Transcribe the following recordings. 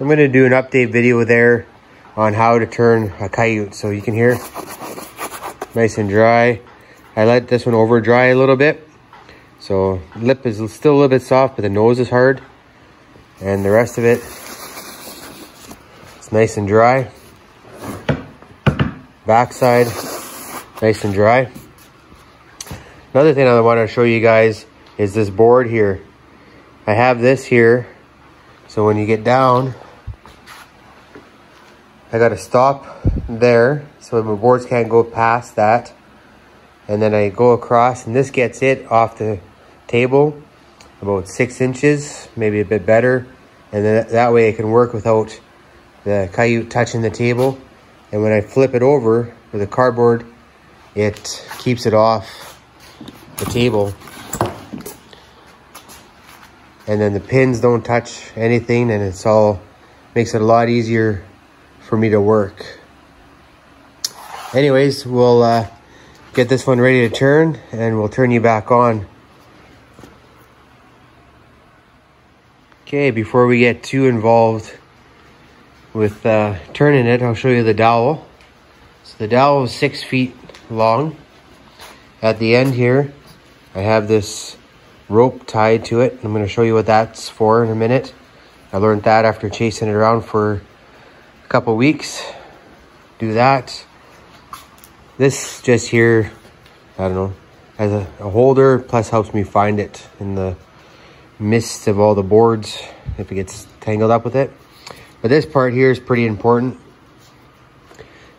So I'm going to do an update video there on how to turn a coyote. So you can hear nice and dry. I let this one over dry a little bit. So lip is still a little bit soft, but the nose is hard. And the rest of it, it's nice and dry. Backside, nice and dry. Another thing I want to show you guys is this board here. I have this here. So when you get down, I got to stop there so my boards can't go past that. And then I go across and this gets it off the table about six inches, maybe a bit better. And then that way I can work without the coyote touching the table. And when I flip it over with a cardboard, it keeps it off the table. And then the pins don't touch anything and it's all, makes it a lot easier for me to work. Anyways, we'll uh, get this one ready to turn and we'll turn you back on. Okay, before we get too involved with uh, turning it, I'll show you the dowel. So the dowel is six feet long. At the end here, I have this rope tied to it. I'm going to show you what that's for in a minute. I learned that after chasing it around for couple weeks. Do that. This just here, I don't know, as a, a holder, plus helps me find it in the midst of all the boards if it gets tangled up with it. But this part here is pretty important.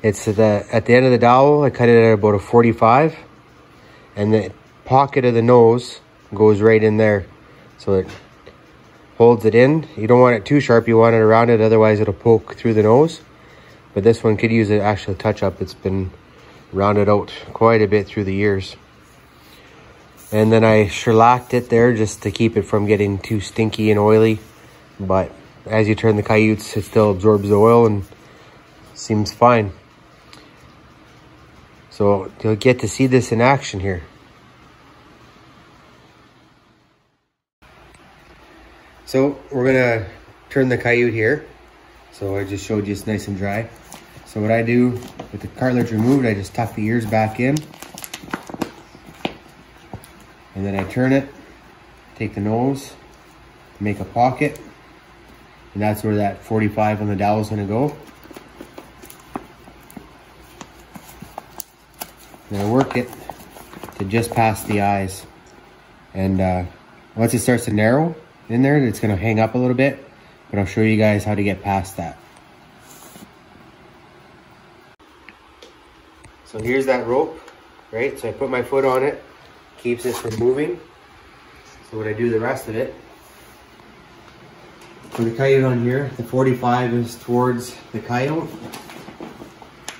It's the, at the end of the dowel, I cut it at about a 45 and the pocket of the nose goes right in there. So it holds it in. You don't want it too sharp. You want it around it. Otherwise, it'll poke through the nose. But this one could use an actual touch-up. It's been rounded out quite a bit through the years. And then I shellacked it there just to keep it from getting too stinky and oily. But as you turn the coyotes, it still absorbs the oil and seems fine. So you'll get to see this in action here. So we're gonna turn the coyote here. So I just showed you it's nice and dry. So what I do with the cartilage removed, I just tuck the ears back in. And then I turn it, take the nose, make a pocket. And that's where that 45 on the dowel is gonna go. And I work it to just past the eyes. And uh, once it starts to narrow, in there that's gonna hang up a little bit, but I'll show you guys how to get past that. So here's that rope, right? So I put my foot on it, keeps it from moving. So when I do the rest of it, for the coyote on here, the 45 is towards the coyote.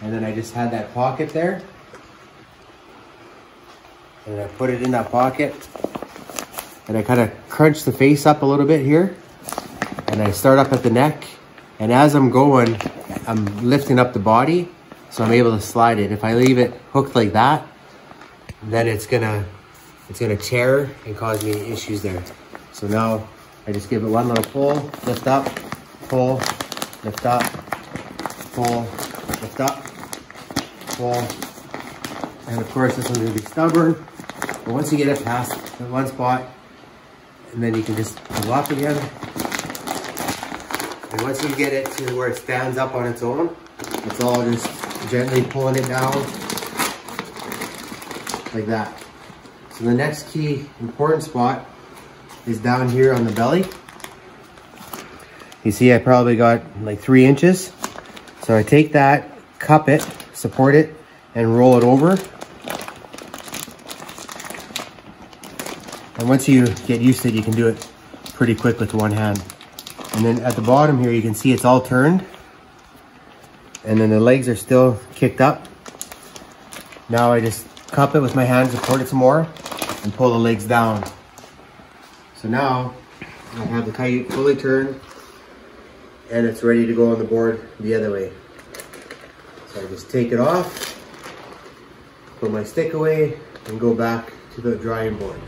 And then I just had that pocket there. And I put it in that pocket and I kind of crunch the face up a little bit here. And I start up at the neck. And as I'm going I'm lifting up the body so I'm able to slide it. If I leave it hooked like that then it's gonna it's gonna tear and cause me issues there. So now I just give it one little pull lift up pull lift up pull lift up pull. And of course this one's gonna be stubborn. But once you get it past the one spot and then you can just pull up again. And once you get it to where it stands up on its own, it's all just gently pulling it down like that. So the next key important spot is down here on the belly. You see I probably got like three inches. So I take that, cup it, support it, and roll it over And once you get used to it, you can do it pretty quick with one hand. And then at the bottom here, you can see it's all turned. And then the legs are still kicked up. Now I just cup it with my hand, support it some more, and pull the legs down. So now I have the coyote fully turned and it's ready to go on the board the other way. So I just take it off, put my stick away, and go back to the drying board.